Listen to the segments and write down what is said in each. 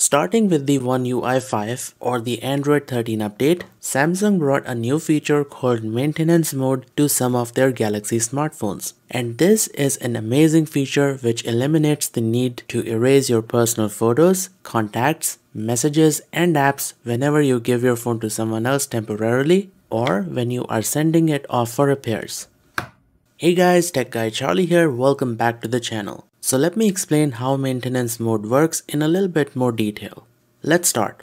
Starting with the One UI 5 or the Android 13 update, Samsung brought a new feature called maintenance mode to some of their Galaxy smartphones. And this is an amazing feature which eliminates the need to erase your personal photos, contacts, messages and apps whenever you give your phone to someone else temporarily or when you are sending it off for repairs. Hey guys, Tech Guy Charlie here, welcome back to the channel. So let me explain how maintenance mode works in a little bit more detail. Let's start.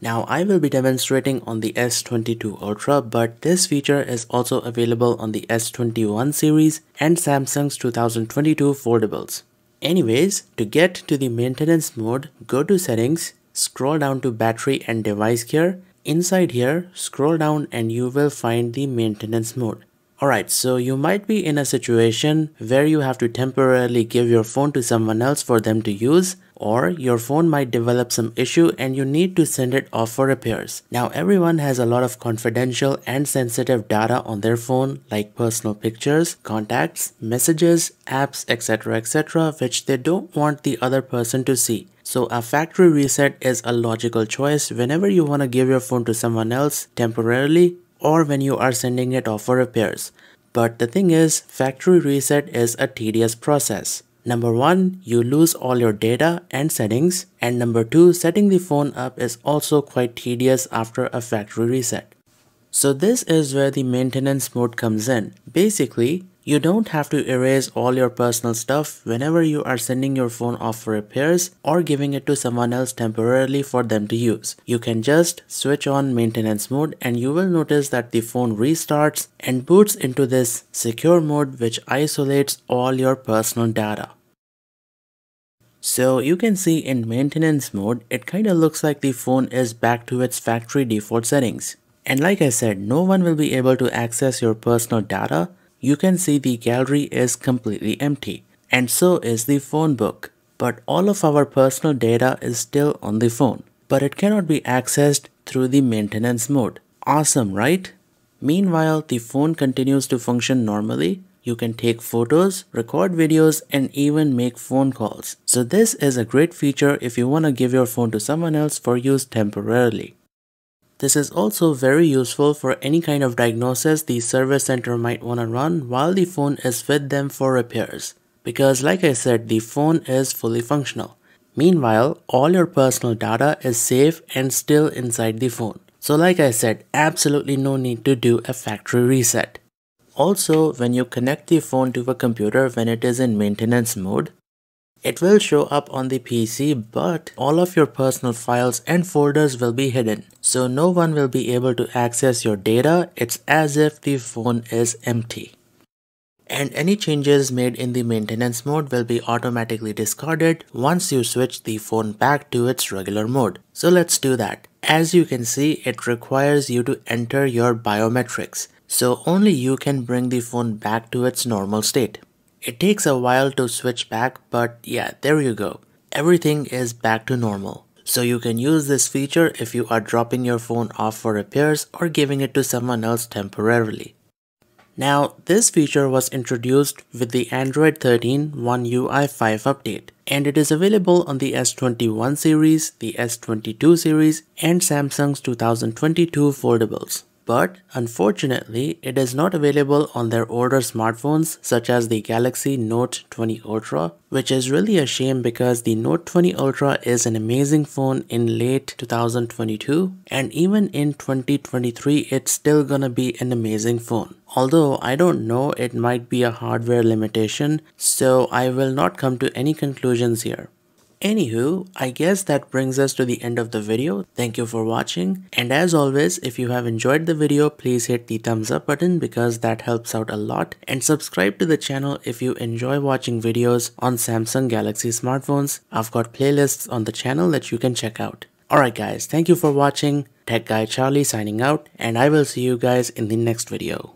Now I will be demonstrating on the S22 Ultra but this feature is also available on the S21 series and Samsung's 2022 foldables. Anyways, to get to the maintenance mode, go to settings, scroll down to battery and device care. Inside here, scroll down and you will find the maintenance mode. Alright, so you might be in a situation where you have to temporarily give your phone to someone else for them to use or your phone might develop some issue and you need to send it off for repairs. Now everyone has a lot of confidential and sensitive data on their phone like personal pictures, contacts, messages, apps, etc etc which they don't want the other person to see. So a factory reset is a logical choice whenever you want to give your phone to someone else temporarily or when you are sending it off for repairs. But the thing is, factory reset is a tedious process. Number one, you lose all your data and settings. And number two, setting the phone up is also quite tedious after a factory reset. So this is where the maintenance mode comes in. Basically, you don't have to erase all your personal stuff whenever you are sending your phone off for repairs or giving it to someone else temporarily for them to use. You can just switch on maintenance mode and you will notice that the phone restarts and boots into this secure mode which isolates all your personal data. So you can see in maintenance mode, it kinda looks like the phone is back to its factory default settings. And like I said, no one will be able to access your personal data you can see the gallery is completely empty and so is the phone book. But all of our personal data is still on the phone, but it cannot be accessed through the maintenance mode. Awesome, right? Meanwhile, the phone continues to function normally. You can take photos, record videos, and even make phone calls. So this is a great feature if you want to give your phone to someone else for use temporarily. This is also very useful for any kind of diagnosis the service center might want to run while the phone is with them for repairs. Because like I said, the phone is fully functional. Meanwhile, all your personal data is safe and still inside the phone. So like I said, absolutely no need to do a factory reset. Also, when you connect the phone to a computer when it is in maintenance mode, it will show up on the PC but all of your personal files and folders will be hidden. So no one will be able to access your data. It's as if the phone is empty. And any changes made in the maintenance mode will be automatically discarded once you switch the phone back to its regular mode. So let's do that. As you can see, it requires you to enter your biometrics. So only you can bring the phone back to its normal state. It takes a while to switch back, but yeah, there you go. Everything is back to normal. So you can use this feature if you are dropping your phone off for repairs or giving it to someone else temporarily. Now, this feature was introduced with the Android 13 One UI 5 update, and it is available on the S21 series, the S22 series, and Samsung's 2022 foldables but unfortunately it is not available on their older smartphones such as the Galaxy Note 20 Ultra which is really a shame because the Note 20 Ultra is an amazing phone in late 2022 and even in 2023 it's still gonna be an amazing phone. Although I don't know it might be a hardware limitation so I will not come to any conclusions here. Anywho, I guess that brings us to the end of the video. Thank you for watching. And as always, if you have enjoyed the video, please hit the thumbs up button because that helps out a lot. And subscribe to the channel if you enjoy watching videos on Samsung Galaxy smartphones. I've got playlists on the channel that you can check out. Alright guys, thank you for watching. Tech Guy Charlie signing out and I will see you guys in the next video.